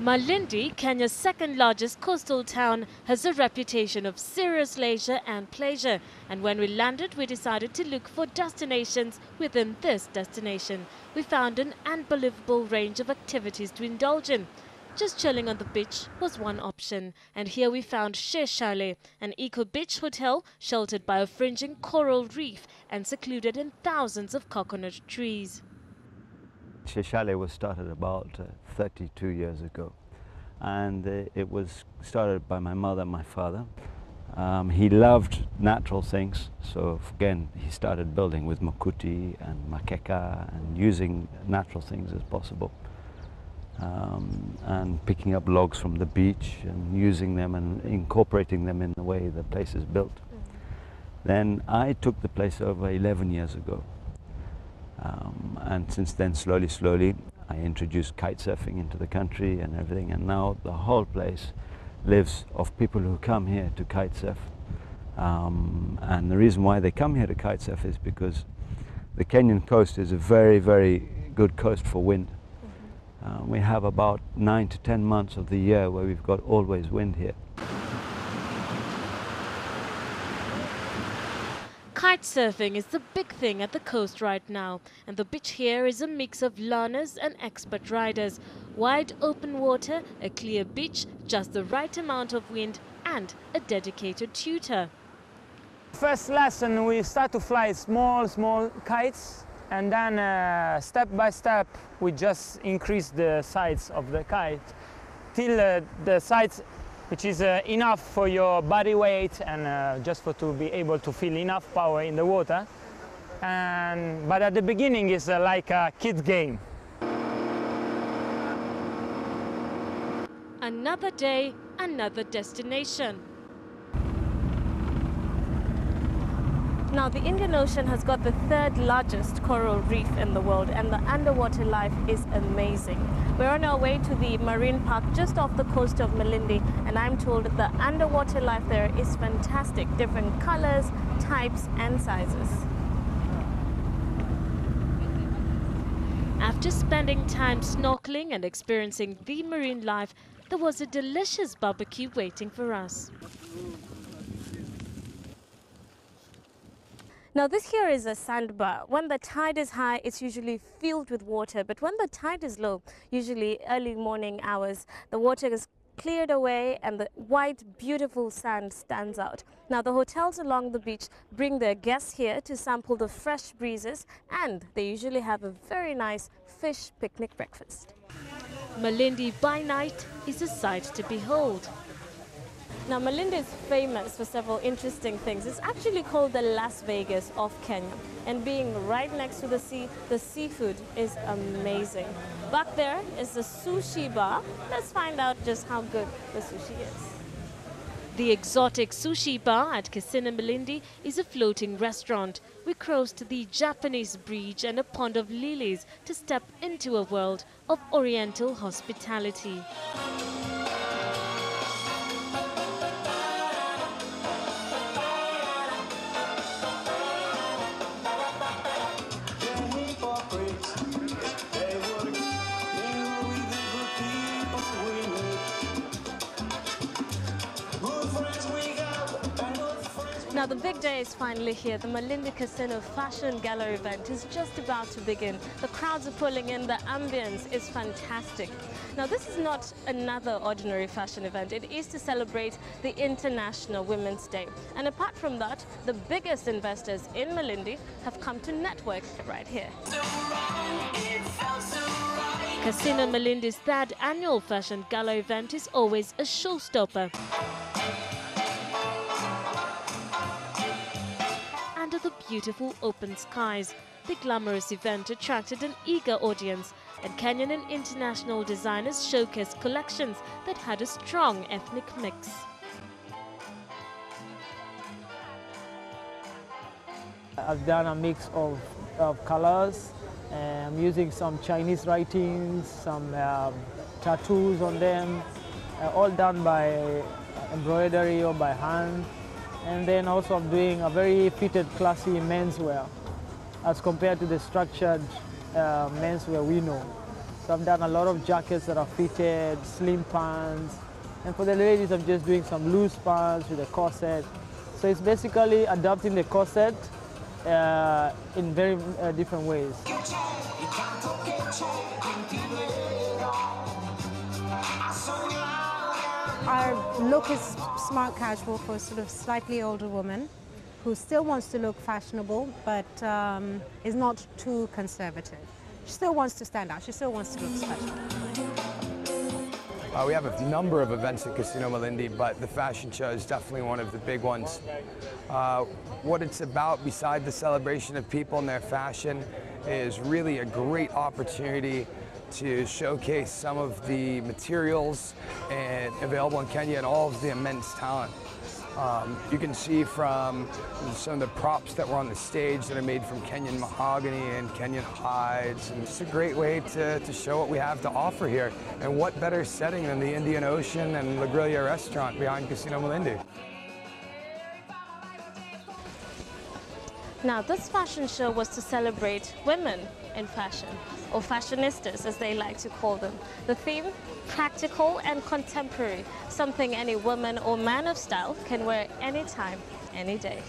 Malindi, Kenya's second largest coastal town, has a reputation of serious leisure and pleasure. And when we landed, we decided to look for destinations within this destination. We found an unbelievable range of activities to indulge in. Just chilling on the beach was one option. And here we found Che Shale, an eco beach hotel sheltered by a fringing coral reef and secluded in thousands of coconut trees. Che Shale was started about uh, 32 years ago and uh, it was started by my mother and my father. Um, he loved natural things so again he started building with makuti and makeka and using natural things as possible. Um, and picking up logs from the beach and using them and incorporating them in the way the place is built. Mm. Then I took the place over 11 years ago um, and since then, slowly, slowly, I introduced kite surfing into the country and everything. And now the whole place lives of people who come here to kite surf. Um, and the reason why they come here to kite surf is because the Kenyan coast is a very, very good coast for wind. Mm -hmm. uh, we have about nine to ten months of the year where we've got always wind here. Kite surfing is the big thing at the coast right now, and the beach here is a mix of learners and expert riders. Wide open water, a clear beach, just the right amount of wind, and a dedicated tutor. First lesson, we start to fly small, small kites, and then uh, step by step, we just increase the size of the kite till uh, the size which is uh, enough for your body weight and uh, just for to be able to feel enough power in the water. And, but at the beginning it's uh, like a kid game. Another day, another destination. Now, the Indian Ocean has got the third largest coral reef in the world and the underwater life is amazing. We're on our way to the marine park just off the coast of Malindi and I'm told that the underwater life there is fantastic. Different colors, types and sizes. After spending time snorkeling and experiencing the marine life, there was a delicious barbecue waiting for us. Now this here is a sandbar. When the tide is high, it's usually filled with water. But when the tide is low, usually early morning hours, the water is cleared away and the white, beautiful sand stands out. Now the hotels along the beach bring their guests here to sample the fresh breezes and they usually have a very nice fish picnic breakfast. Malindi by night is a sight to behold. Now, Malindi is famous for several interesting things. It's actually called the Las Vegas of Kenya. And being right next to the sea, the seafood is amazing. Back there is the sushi bar. Let's find out just how good the sushi is. The exotic sushi bar at Kisina Malindi is a floating restaurant. We crossed the Japanese bridge and a pond of lilies to step into a world of oriental hospitality. Now the big day is finally here. The Malindi Casino Fashion Gala event is just about to begin. The crowds are pulling in, the ambience is fantastic. Now this is not another ordinary fashion event. It is to celebrate the International Women's Day. And apart from that, the biggest investors in Malindi have come to network right here. Casino Malindi's third annual fashion gala event is always a showstopper. Beautiful open skies. The glamorous event attracted an eager audience, and Kenyan and international designers showcased collections that had a strong ethnic mix. I've done a mix of, of colors. I'm using some Chinese writings, some um, tattoos on them, uh, all done by embroidery or by hand and then also I'm doing a very fitted, classy menswear as compared to the structured uh, menswear we know. So I've done a lot of jackets that are fitted, slim pants, and for the ladies I'm just doing some loose pants with a corset. So it's basically adapting the corset uh, in very uh, different ways. Our look is smart casual for a sort of slightly older woman who still wants to look fashionable but um, is not too conservative. She still wants to stand out. She still wants to look special. Uh, we have a number of events at Casino Malindi, but the fashion show is definitely one of the big ones. Uh, what it's about, beside the celebration of people and their fashion, is really a great opportunity to showcase some of the materials and available in Kenya and all of the immense talent. Um, you can see from some of the props that were on the stage that are made from Kenyan mahogany and Kenyan hides. And it's a great way to, to show what we have to offer here. And what better setting than the Indian Ocean and La Grilla restaurant behind Casino Malindi. Now, this fashion show was to celebrate women in fashion, or fashionistas as they like to call them. The theme, practical and contemporary, something any woman or man of style can wear anytime, any day.